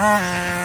Ah.